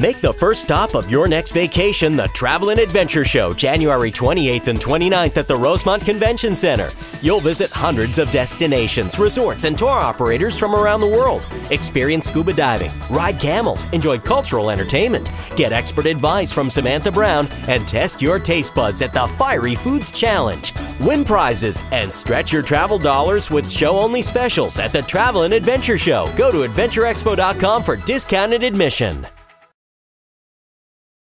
Make the first stop of your next vacation the Travel and Adventure Show, January 28th and 29th at the Rosemont Convention Center. You'll visit hundreds of destinations, resorts, and tour operators from around the world. Experience scuba diving, ride camels, enjoy cultural entertainment, get expert advice from Samantha Brown, and test your taste buds at the Fiery Foods Challenge. Win prizes and stretch your travel dollars with show only specials at the Travel and Adventure Show. Go to AdventureExpo.com for discounted admission.